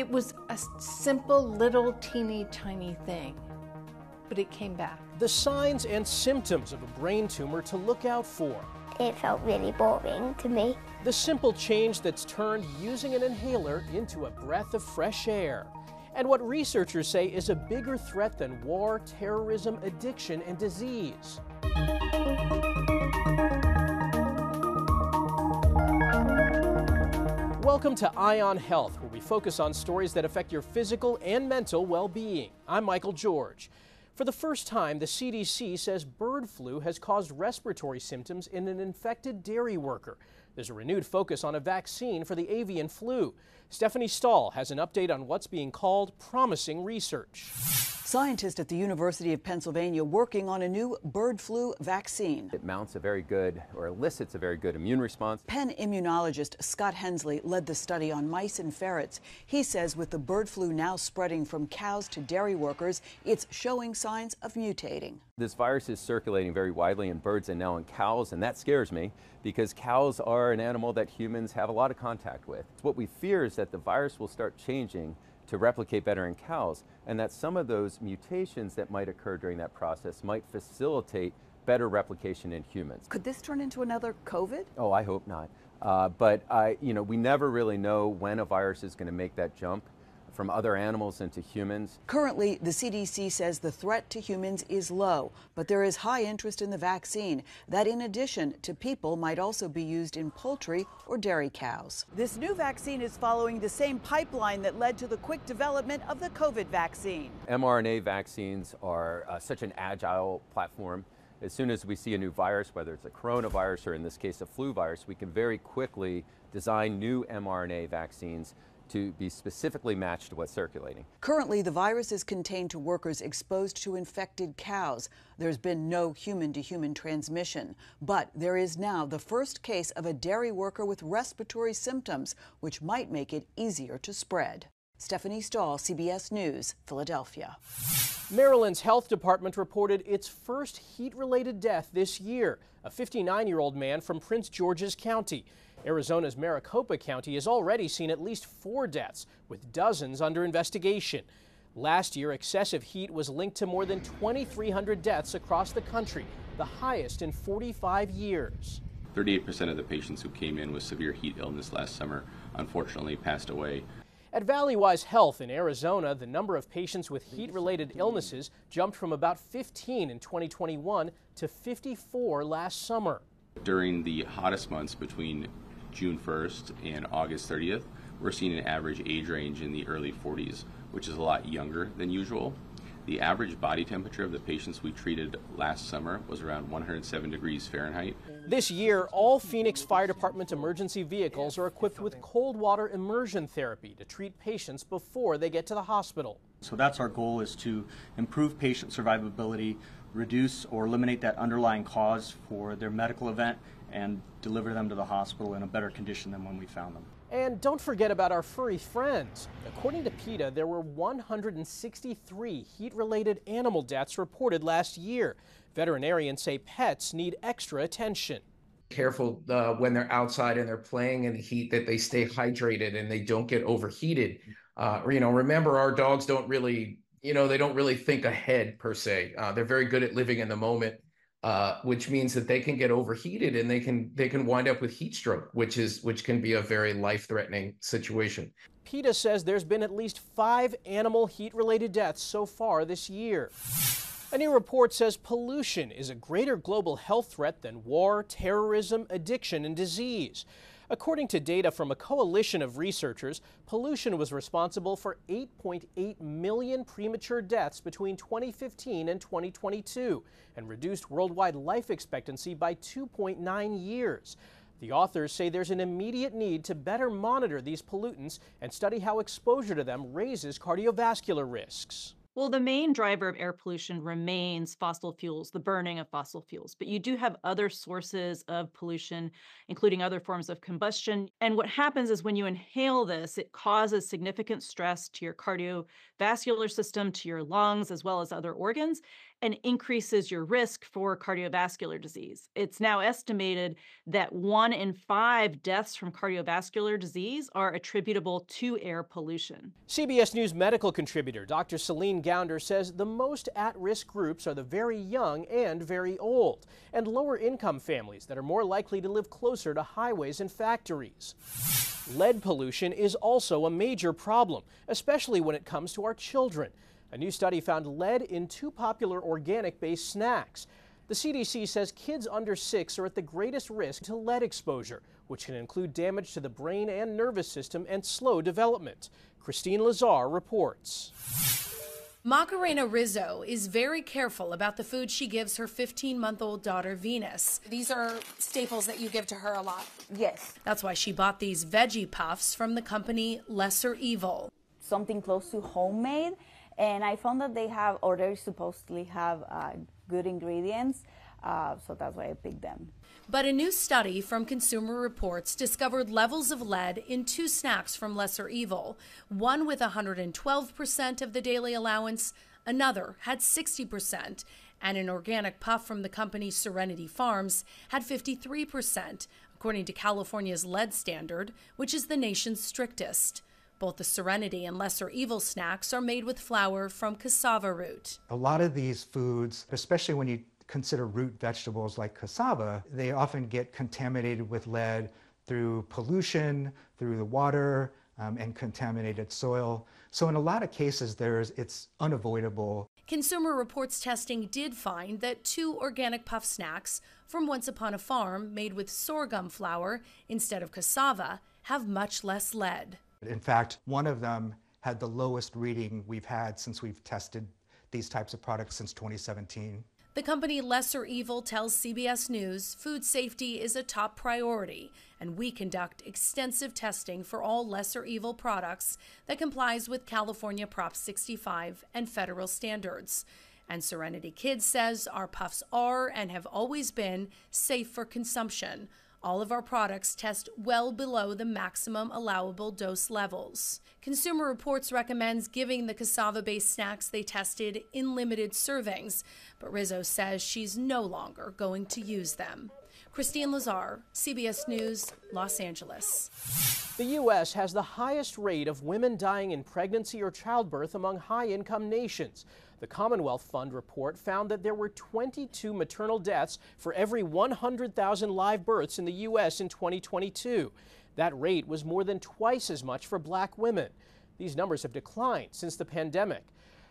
It was a simple, little, teeny, tiny thing, but it came back. The signs and symptoms of a brain tumor to look out for. It felt really boring to me. The simple change that's turned using an inhaler into a breath of fresh air. And what researchers say is a bigger threat than war, terrorism, addiction, and disease. Welcome to Eye on Health, where we focus on stories that affect your physical and mental well being. I'm Michael George. For the first time, the CDC says bird flu has caused respiratory symptoms in an infected dairy worker. There's a renewed focus on a vaccine for the avian flu. Stephanie Stahl has an update on what's being called promising research. Scientists at the University of Pennsylvania working on a new bird flu vaccine. It mounts a very good or elicits a very good immune response. Penn immunologist Scott Hensley led the study on mice and ferrets. He says with the bird flu now spreading from cows to dairy workers, it's showing signs of mutating. This virus is circulating very widely in birds and now in cows, and that scares me because cows are an animal that humans have a lot of contact with. What we fear is that the virus will start changing to replicate better in cows, and that some of those mutations that might occur during that process might facilitate better replication in humans. Could this turn into another COVID? Oh, I hope not. Uh, but I, you know, we never really know when a virus is going to make that jump from other animals into humans. Currently, the CDC says the threat to humans is low, but there is high interest in the vaccine that, in addition to people, might also be used in poultry or dairy cows. This new vaccine is following the same pipeline that led to the quick development of the COVID vaccine. mRNA vaccines are uh, such an agile platform. As soon as we see a new virus, whether it's a coronavirus or in this case a flu virus, we can very quickly design new mRNA vaccines to be specifically matched to what's circulating. Currently, the virus is contained to workers exposed to infected cows. There's been no human to human transmission, but there is now the first case of a dairy worker with respiratory symptoms, which might make it easier to spread. Stephanie Stahl, CBS News, Philadelphia. Maryland's health department reported its first heat related death this year a 59 year old man from Prince George's County. Arizona's Maricopa County has already seen at least four deaths, with dozens under investigation. Last year, excessive heat was linked to more than 2,300 deaths across the country, the highest in 45 years. 38% of the patients who came in with severe heat illness last summer unfortunately passed away. At Valleywise Health in Arizona, the number of patients with heat related illnesses jumped from about 15 in 2021 to 54 last summer. During the hottest months between June 1st and August 30th, we're seeing an average age range in the early 40s, which is a lot younger than usual. The average body temperature of the patients we treated last summer was around 107 degrees Fahrenheit. This year, all Phoenix Fire Department emergency vehicles are equipped with cold water immersion therapy to treat patients before they get to the hospital. So that's our goal is to improve patient survivability, reduce or eliminate that underlying cause for their medical event and deliver them to the hospital in a better condition than when we found them. And don't forget about our furry friends. According to PETA, there were 163 heat related animal deaths reported last year. Veterinarians say pets need extra attention. Careful uh, when they're outside and they're playing in the heat that they stay hydrated and they don't get overheated. Uh, you know, remember our dogs don't really, you know, they don't really think ahead per se. Uh, they're very good at living in the moment uh, which means that they can get overheated and they can they can wind up with heat stroke, which is which can be a very life threatening situation. PETA says there's been at least five animal heat related deaths so far this year. A new report says pollution is a greater global health threat than war, terrorism, addiction, and disease. According to data from a coalition of researchers, pollution was responsible for 8.8 million premature deaths between 2015 and 2022 and reduced worldwide life expectancy by 2.9 years. The authors say there's an immediate need to better monitor these pollutants and study how exposure to them raises cardiovascular risks. Well, the main driver of air pollution remains fossil fuels, the burning of fossil fuels. But you do have other sources of pollution, including other forms of combustion. And what happens is when you inhale this, it causes significant stress to your cardiovascular system, to your lungs, as well as other organs. And increases your risk for cardiovascular disease. It's now estimated that one in five deaths from cardiovascular disease are attributable to air pollution. CBS News medical contributor Dr. Celine Gounder says the most at risk groups are the very young and very old, and lower income families that are more likely to live closer to highways and factories. Lead pollution is also a major problem, especially when it comes to our children. A new study found lead in two popular organic based snacks. The CDC says kids under six are at the greatest risk to lead exposure, which can include damage to the brain and nervous system and slow development. Christine Lazar reports. Macarena Rizzo is very careful about the food she gives her 15 month old daughter, Venus. These are staples that you give to her a lot. Yes. That's why she bought these veggie puffs from the company Lesser Evil. Something close to homemade and I found that they have, or they supposedly have, uh, good ingredients. Uh, so that's why I picked them. But a new study from Consumer Reports discovered levels of lead in two snacks from Lesser Evil. One with 112% of the daily allowance, another had 60%, and an organic puff from the company Serenity Farms had 53%, according to California's lead standard, which is the nation's strictest. Both the Serenity and Lesser Evil snacks are made with flour from cassava root. A lot of these foods, especially when you consider root vegetables like cassava, they often get contaminated with lead through pollution, through the water, um, and contaminated soil. So in a lot of cases, there's it's unavoidable. Consumer Reports testing did find that two organic puff snacks from Once Upon a Farm made with sorghum flour instead of cassava have much less lead. In fact, one of them had the lowest reading we've had since we've tested these types of products since 2017. The company Lesser Evil tells CBS News food safety is a top priority, and we conduct extensive testing for all Lesser Evil products that complies with California Prop 65 and federal standards. And Serenity Kids says our puffs are and have always been safe for consumption all of our products test well below the maximum allowable dose levels. Consumer Reports recommends giving the cassava based snacks they tested in limited servings, but Rizzo says she's no longer going to use them. Christine Lazar, CBS News, Los Angeles. The U.S. has the highest rate of women dying in pregnancy or childbirth among high income nations. The Commonwealth Fund report found that there were 22 maternal deaths for every 100,000 live births in the U.S. in 2022. That rate was more than twice as much for black women. These numbers have declined since the pandemic.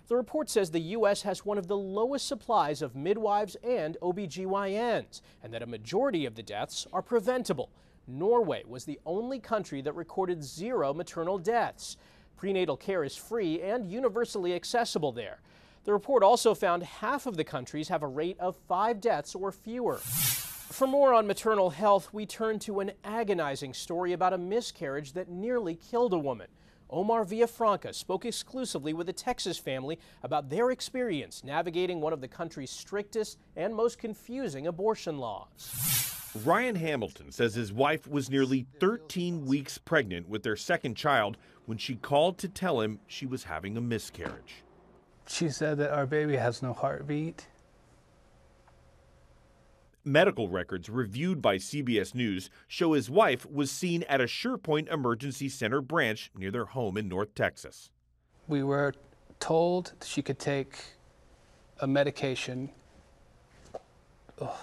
The report says the U.S. has one of the lowest supplies of midwives and OBGYNs, and that a majority of the deaths are preventable. Norway was the only country that recorded zero maternal deaths. Prenatal care is free and universally accessible there. The report also found half of the countries have a rate of five deaths or fewer. For more on maternal health, we turn to an agonizing story about a miscarriage that nearly killed a woman. Omar Villafranca spoke exclusively with a Texas family about their experience navigating one of the country's strictest and most confusing abortion laws. Ryan Hamilton says his wife was nearly 13 weeks pregnant with their second child when she called to tell him she was having a miscarriage. She said that our baby has no heartbeat. Medical records reviewed by CBS News show his wife was seen at a SurePoint Emergency Center branch near their home in North Texas. We were told she could take a medication ugh,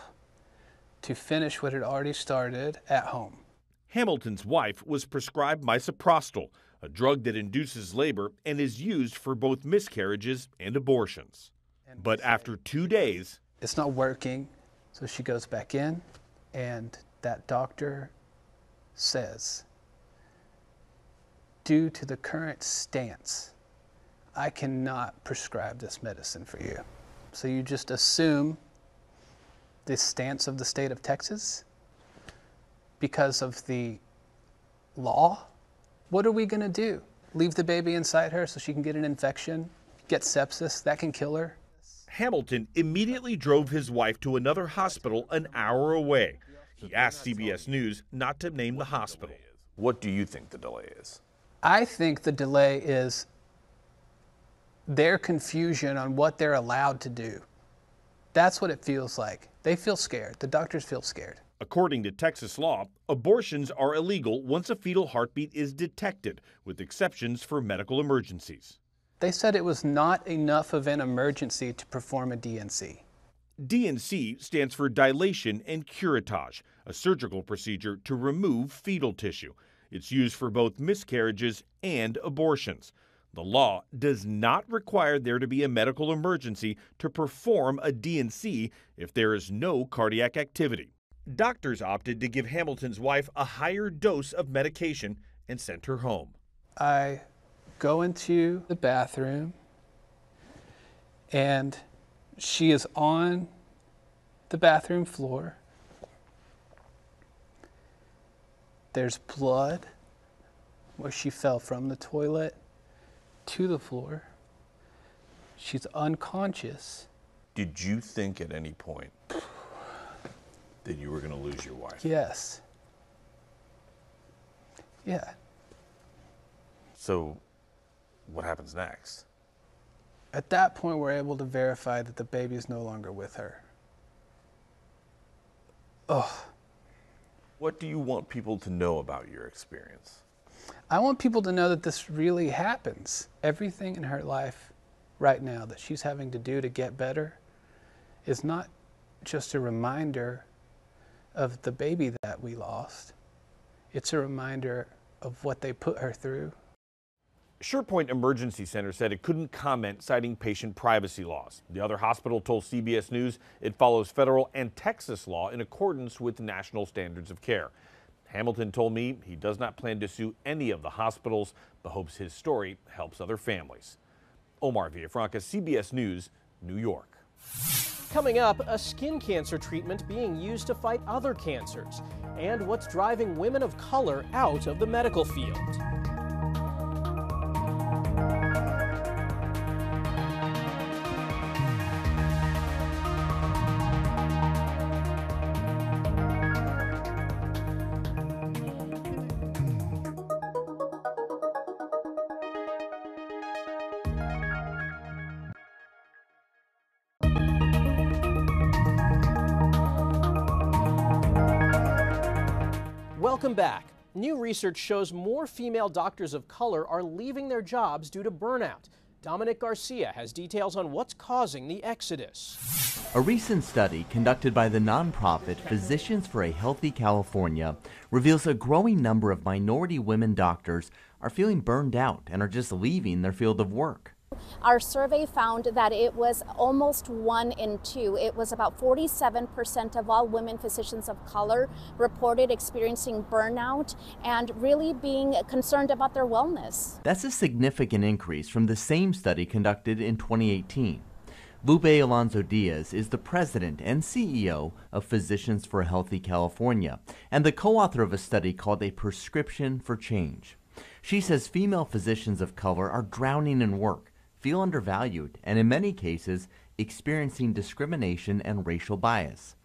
to finish what had already started at home. Hamilton's wife was prescribed misoprostol, a drug that induces labor and is used for both miscarriages and abortions. But after two days, it's not working. So she goes back in, and that doctor says, Due to the current stance, I cannot prescribe this medicine for you. So you just assume the stance of the state of Texas because of the law what are we going to do? Leave the baby inside her so she can get an infection, get sepsis? That can kill her? Hamilton immediately drove his wife to another hospital an hour away. He asked CBS News not to name the hospital. What do you think the delay is? I think the delay is their confusion on what they're allowed to do. That's what it feels like. They feel scared. The doctors feel scared. According to Texas law, abortions are illegal once a fetal heartbeat is detected, with exceptions for medical emergencies. They said it was not enough of an emergency to perform a D&C. D&C stands for dilation and curettage, a surgical procedure to remove fetal tissue. It's used for both miscarriages and abortions. The law does not require there to be a medical emergency to perform a D&C if there is no cardiac activity. Doctors opted to give Hamilton's wife a higher dose of medication and sent her home. I go into the bathroom and she is on the bathroom floor. There's blood where she fell from the toilet to the floor. She's unconscious. Did you think at any point that you were going to lose your wife? Yes. Yeah. So, what happens next? At that point, we're able to verify that the baby is no longer with her. Ugh. What do you want people to know about your experience? I want people to know that this really happens. Everything in her life right now that she's having to do to get better is not just a reminder of the baby that we lost, it's a reminder of what they put her through. SurePoint Emergency Center said it couldn't comment, citing patient privacy laws. The other hospital told CBS News it follows federal and Texas law in accordance with national standards of care. Hamilton told me he does not plan to sue any of the hospitals, but hopes his story helps other families. Omar Villafranca, CBS News, New York. Coming up, a skin cancer treatment being used to fight other cancers, and what's driving women of color out of the medical field. Welcome back. New research shows more female doctors of color are leaving their jobs due to burnout. Dominic Garcia has details on what's causing the exodus. A recent study conducted by the nonprofit Physicians for a Healthy California reveals a growing number of minority women doctors are feeling burned out and are just leaving their field of work. Our survey found that it was almost one in two. It was about 47% of all women physicians of color reported experiencing burnout and really being concerned about their wellness. That's a significant increase from the same study conducted in 2018. Lupe Alonso Diaz is the president and CEO of Physicians for Healthy California and the co author of a study called A Prescription for Change. She says female physicians of color are drowning in work feel undervalued, and in many cases, experiencing discrimination and racial bias.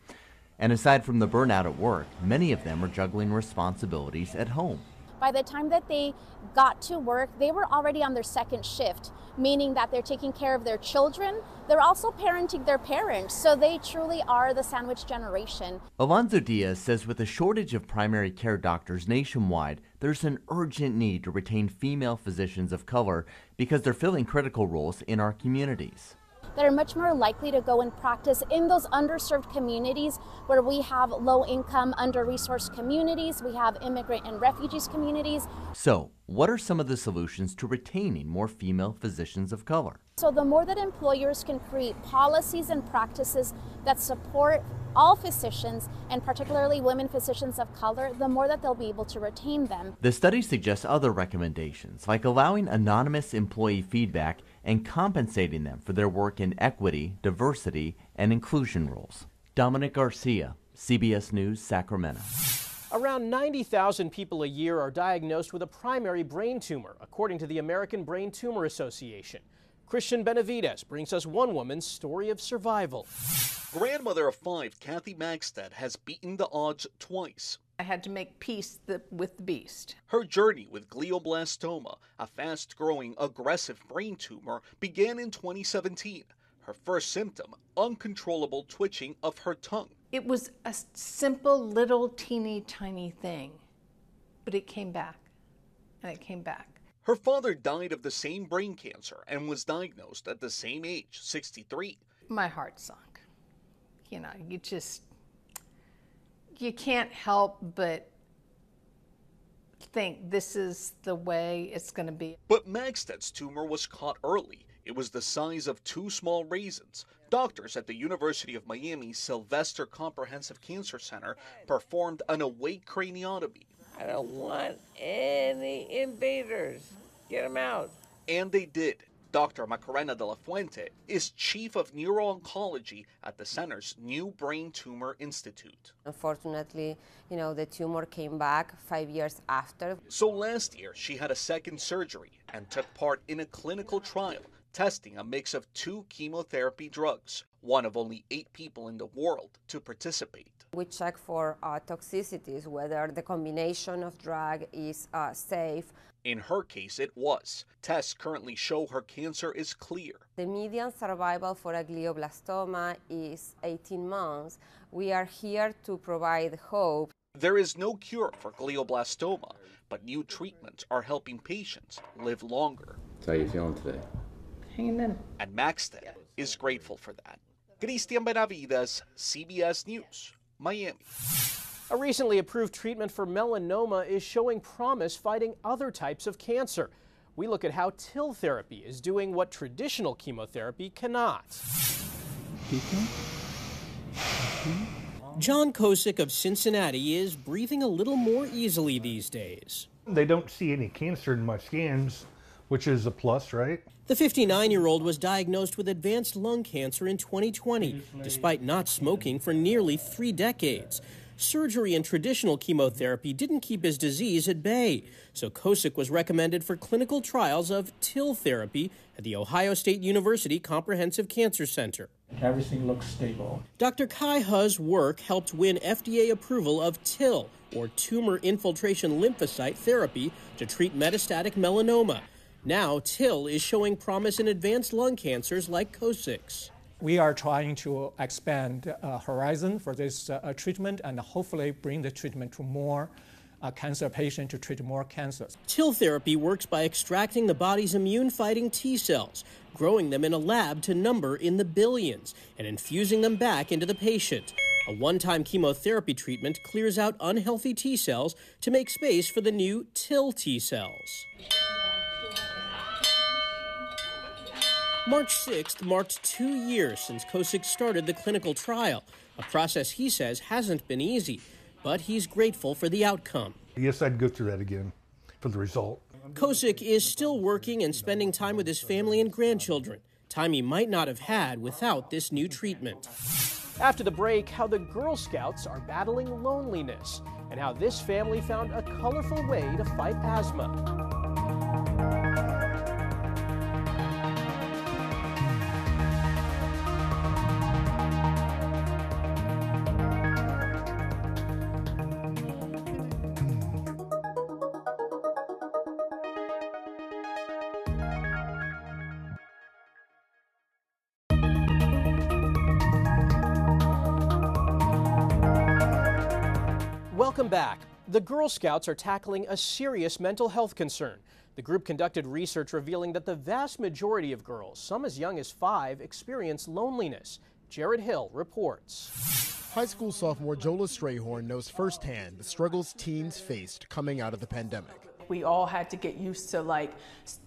And aside from the burnout at work, many of them are juggling responsibilities at home. By the time that they got to work, they were already on their second shift, meaning that they're taking care of their children. They're also parenting their parents, so they truly are the sandwich generation. Alonso Diaz says with a shortage of primary care doctors nationwide, there's an urgent need to retain female physicians of color because they're filling critical roles in our communities that are much more likely to go and practice in those underserved communities where we have low income, under resourced communities, we have immigrant and refugees communities. So, what are some of the solutions to retaining more female physicians of color? So, the more that employers can create policies and practices that support all physicians, and particularly women physicians of color, the more that they'll be able to retain them. The study suggests other recommendations, like allowing anonymous employee feedback and compensating them for their work in equity, diversity, and inclusion roles. Dominic Garcia, CBS News, Sacramento. Around 90,000 people a year are diagnosed with a primary brain tumor, according to the American Brain Tumor Association. Cristian Benavides brings us one woman's story of survival. Grandmother of five, Kathy Magstad, has beaten the odds twice. I had to make peace the, with the beast. Her journey with glioblastoma, a fast growing aggressive brain tumor, began in 2017. Her first symptom, uncontrollable twitching of her tongue. It was a simple, little, teeny, tiny thing, but it came back, and it came back. Her father died of the same brain cancer and was diagnosed at the same age, 63. My heart sunk. You know, you just, you can't help but think this is the way it's going to be. But Magstad's tumor was caught early. It was the size of two small raisins. Doctors at the University of Miami Sylvester Comprehensive Cancer Center performed an awake craniotomy. I don't want any invaders. Get them out. And they did. Dr. Macarena de la Fuente is chief of neuro-oncology at the center's new Brain Tumor Institute. Unfortunately, you know, the tumor came back five years after. So last year, she had a second surgery and took part in a clinical trial testing a mix of two chemotherapy drugs, one of only eight people in the world to participate. We check for uh, toxicities, whether the combination of drug is uh, safe. In her case, it was. Tests currently show her cancer is clear. The median survival for a glioblastoma is 18 months. We are here to provide hope. There is no cure for glioblastoma, but new treatments are helping patients live longer. how you feeling today? Hanging in. And Magstad is grateful for that. Cristian Benavides, CBS News, Miami. A recently approved treatment for melanoma is showing promise fighting other types of cancer. We look at how TIL therapy is doing what traditional chemotherapy cannot. John Kosick of Cincinnati is breathing a little more easily these days. They don't see any cancer in my scans, which is a plus, right? The 59 year old was diagnosed with advanced lung cancer in 2020, despite not smoking for nearly three decades. Surgery and traditional chemotherapy didn't keep his disease at bay, so Kosick was recommended for clinical trials of TIL therapy at the Ohio State University Comprehensive Cancer Center. Everything looks stable. Dr. Kai He's work helped win FDA approval of TIL, or tumor infiltration lymphocyte therapy, to treat metastatic melanoma. Now, TIL is showing promise in advanced lung cancers like Kosick's. We are trying to expand uh, horizon for this uh, treatment and hopefully bring the treatment to more uh, cancer patients to treat more cancers. TIL therapy works by extracting the body's immune fighting T cells, growing them in a lab to number in the billions, and infusing them back into the patient. A one time chemotherapy treatment clears out unhealthy T cells to make space for the new TIL T cells. March 6th marked two years since Kosick started the clinical trial, a process he says hasn't been easy, but he's grateful for the outcome. Yes, I'd go through that again for the result. Kosick is still working and spending time with his family and grandchildren, time he might not have had without this new treatment. After the break, how the Girl Scouts are battling loneliness and how this family found a colorful way to fight asthma. Back. The Girl Scouts are tackling a serious mental health concern. The group conducted research revealing that the vast majority of girls, some as young as five, experience loneliness. Jared Hill reports. High school sophomore Jola Strayhorn knows firsthand the struggles teens faced coming out of the pandemic. We all had to get used to like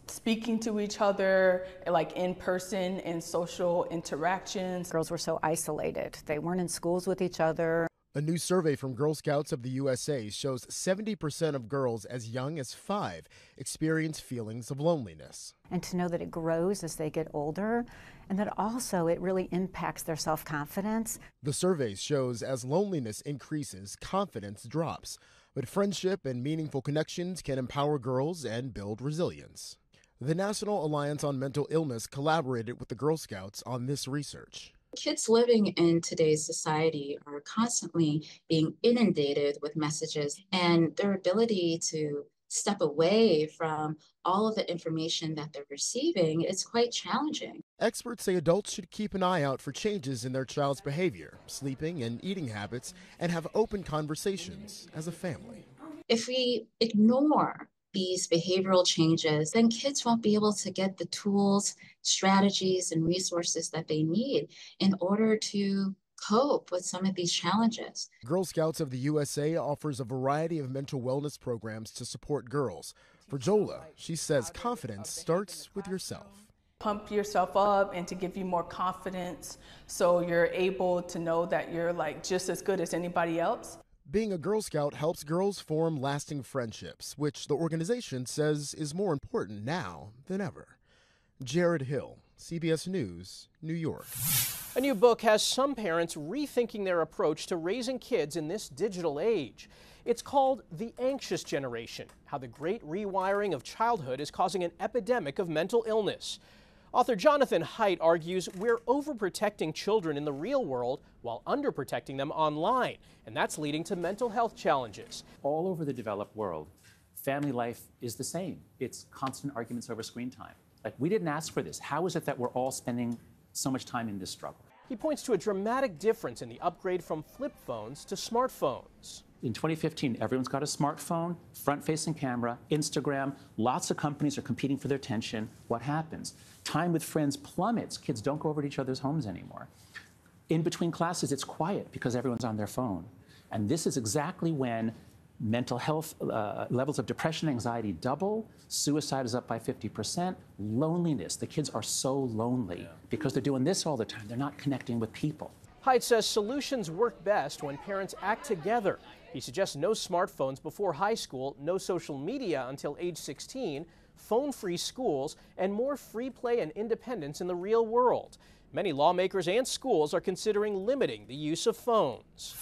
speaking to each other, like in person and social interactions. Girls were so isolated. They weren't in schools with each other. A new survey from Girl Scouts of the USA shows 70% of girls as young as five experience feelings of loneliness. And to know that it grows as they get older, and that also it really impacts their self confidence. The survey shows as loneliness increases, confidence drops. But friendship and meaningful connections can empower girls and build resilience. The National Alliance on Mental Illness collaborated with the Girl Scouts on this research. Kids living in today's society are constantly being inundated with messages, and their ability to step away from all of the information that they're receiving, is quite challenging. Experts say adults should keep an eye out for changes in their child's behavior, sleeping and eating habits, and have open conversations as a family. If we ignore these behavioral changes, then kids won't be able to get the tools, strategies, and resources that they need in order to cope with some of these challenges. Girl Scouts of the USA offers a variety of mental wellness programs to support girls. For Jola, she says confidence starts with yourself. Pump yourself up and to give you more confidence so you're able to know that you're like just as good as anybody else. Being a Girl Scout helps girls form lasting friendships, which the organization says is more important now than ever. Jared Hill, CBS News, New York. A new book has some parents rethinking their approach to raising kids in this digital age. It's called The Anxious Generation How the Great Rewiring of Childhood is Causing an Epidemic of Mental Illness. Author Jonathan Haidt argues we're overprotecting children in the real world while underprotecting them online, and that's leading to mental health challenges. All over the developed world, family life is the same. It's constant arguments over screen time. Like, we didn't ask for this. How is it that we're all spending so much time in this struggle? He points to a dramatic difference in the upgrade from flip phones to smartphones. In 2015, everyone's got a smartphone, front facing camera, Instagram. Lots of companies are competing for their attention. What happens? Time with friends plummets. Kids don't go over to each other's homes anymore. In between classes, it's quiet because everyone's on their phone. And this is exactly when mental health uh, levels of depression and anxiety double suicide is up by 50% loneliness the kids are so lonely yeah. because they're doing this all the time they're not connecting with people Haidt says solutions work best when parents act together. He suggests no smartphones before high school, no social media until age 16, phone free schools, and more free play and independence in the real world. Many lawmakers and schools are considering limiting the use of phones.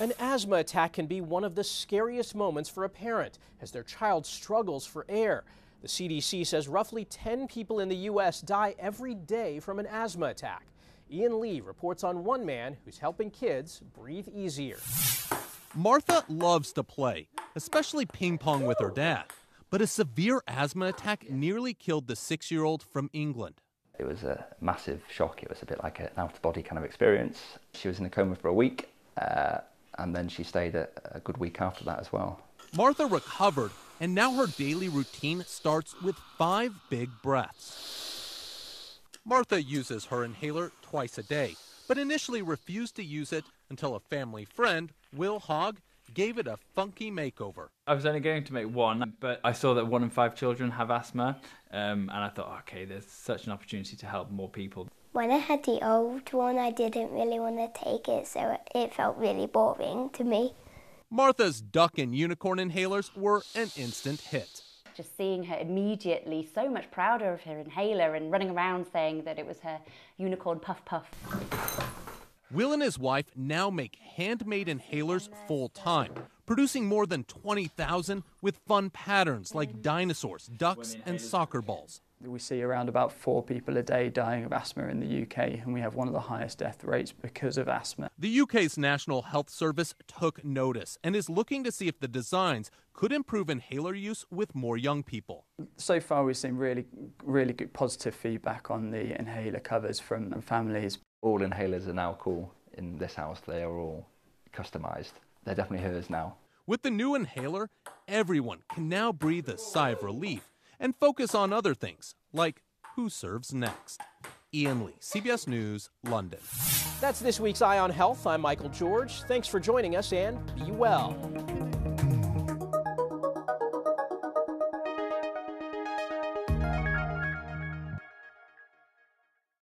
An asthma attack can be one of the scariest moments for a parent as their child struggles for air. The CDC says roughly 10 people in the U.S. die every day from an asthma attack. Ian Lee reports on one man who's helping kids breathe easier. Martha loves to play, especially ping pong with her dad. But a severe asthma attack nearly killed the six year old from England. It was a massive shock. It was a bit like an out of body kind of experience. She was in a coma for a week. Uh, and then she stayed a, a good week after that as well. Martha recovered, and now her daily routine starts with five big breaths. Martha uses her inhaler twice a day, but initially refused to use it until a family friend, Will Hogg, gave it a funky makeover. I was only going to make one, but I saw that one in five children have asthma, um, and I thought, okay, there's such an opportunity to help more people. When I had the old one, I didn't really want to take it, so it felt really boring to me. Martha's duck and unicorn inhalers were an instant hit. Just seeing her immediately so much prouder of her inhaler and running around saying that it was her unicorn puff puff. Will and his wife now make handmade inhalers full time, producing more than 20,000 with fun patterns like dinosaurs, ducks, and soccer balls. We see around about four people a day dying of asthma in the UK, and we have one of the highest death rates because of asthma. The UK's National Health Service took notice and is looking to see if the designs could improve inhaler use with more young people. So far, we've seen really, really good positive feedback on the inhaler covers from families. All inhalers are now cool in this house, they are all customized. They're definitely hers now. With the new inhaler, everyone can now breathe a sigh of relief and focus on other things, like who serves next. Ian Lee, CBS News, London. That's this week's Eye on Health. I'm Michael George. Thanks for joining us and be well.